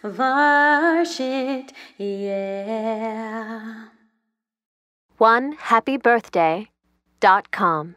crush it, yeah. One happy birthday dot com.